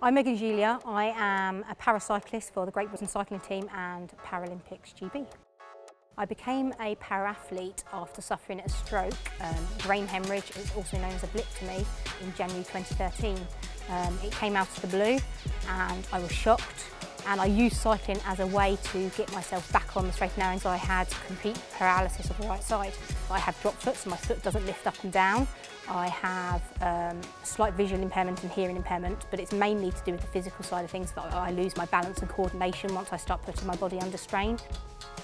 I'm Megan Giglia. I am a paracyclist for the Great Britain cycling team and Paralympics GB. I became a para-athlete after suffering a stroke, um, brain hemorrhage, it's also known as a blip to me, in January 2013. Um, it came out of the blue and I was shocked and I used cycling as a way to get myself back on the straight and narrow as I had complete paralysis of the right side. I have drop foot, so my foot doesn't lift up and down. I have um, slight visual impairment and hearing impairment, but it's mainly to do with the physical side of things that I lose my balance and coordination once I start putting my body under strain.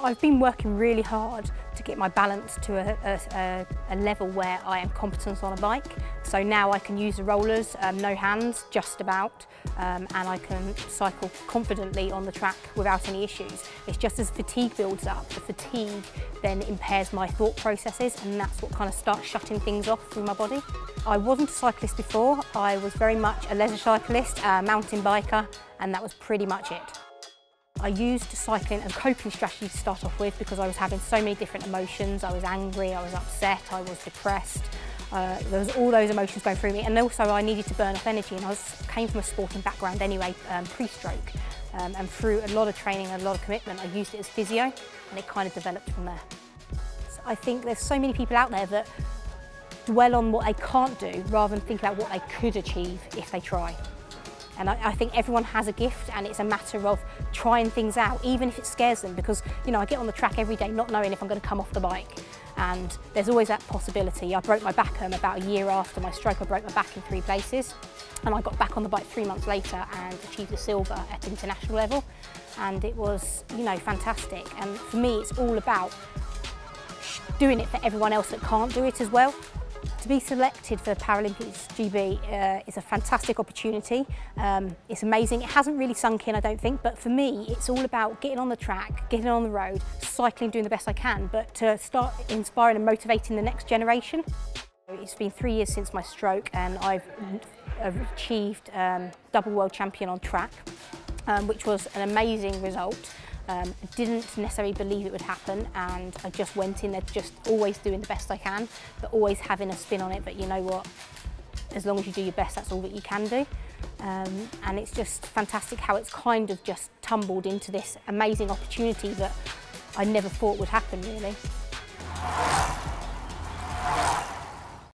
I've been working really hard to get my balance to a, a, a level where I am competent on a bike. So now I can use the rollers, um, no hands, just about, um, and I can cycle confidently on the track without any issues. It's just as fatigue builds up, the fatigue then impairs my thought processes and that's what kind of starts shutting things off through my body. I wasn't a cyclist before, I was very much a leisure cyclist, a mountain biker, and that was pretty much it. I used cycling as a coping strategy to start off with because I was having so many different emotions. I was angry, I was upset, I was depressed. Uh, there was all those emotions going through me and also I needed to burn off energy and I was, came from a sporting background anyway, um, pre-stroke. Um, and through a lot of training and a lot of commitment, I used it as physio and it kind of developed from there. So I think there's so many people out there that dwell on what they can't do rather than think about what they could achieve if they try. And I, I, think everyone has a gift and it's a matter of trying things out, even if it scares them, because you know I get on the track every day not knowing if I'm going to come off the bike. And there's always that possibility. I broke my back um, about a year after my stroke. I broke my back in three places. And I got back on the bike three months later and achieved a silver at international level. And it was, you know, fantastic. And for me, it's all about doing it for everyone else that can't do it as well. To be selected for the Paralympics GB uh, is a fantastic opportunity. Um, it's amazing. It hasn't really sunk in, I don't think, but for me, it's all about getting on the track, getting on the road, cycling, doing the best I can, but to start inspiring and motivating the next generation. It's been three years since my stroke and I've achieved um, double world champion on track, um, which was an amazing result. Um, didn't necessarily believe it would happen and I just went in there just always doing the best I can, but always having a spin on it, but you know what, as long as you do your best, that's all that you can do. Um, and it's just fantastic how it's kind of just tumbled into this amazing opportunity that I never thought would happen really.